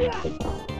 Yeah.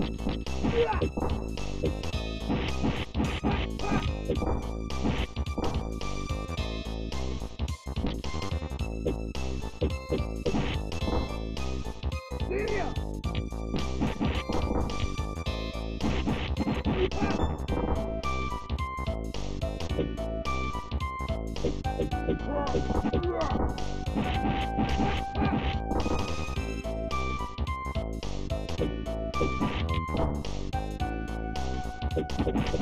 Yeah!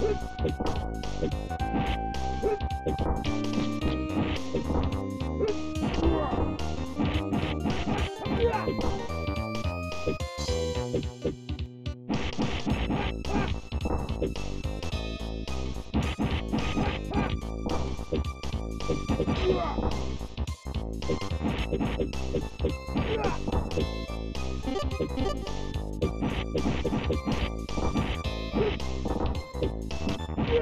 Yeah!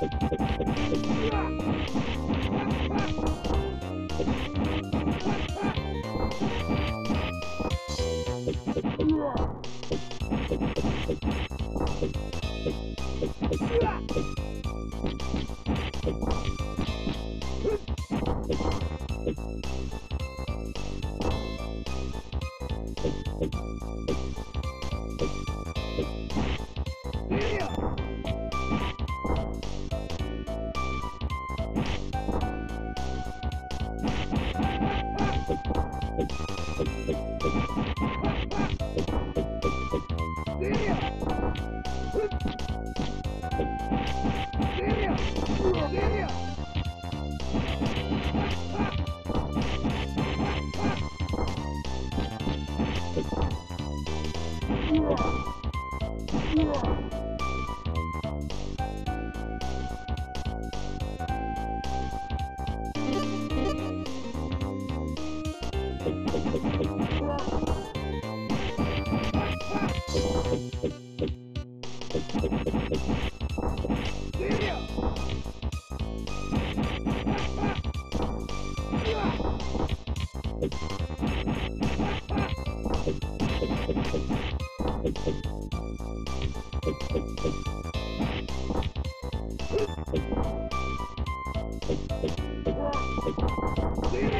Thank you. Yeah.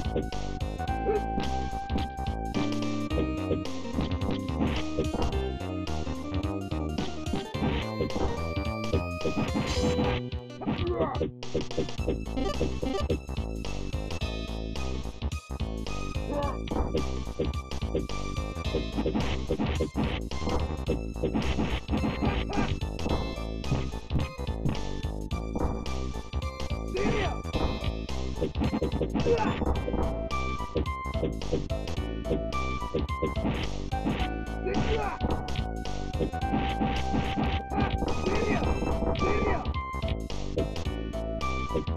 Yeah!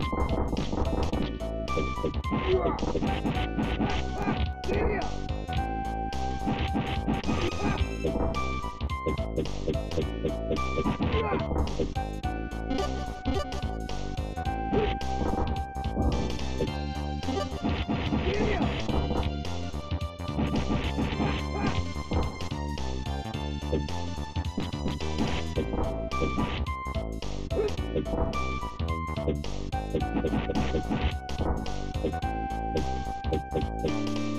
Yeah. Bye. Bye.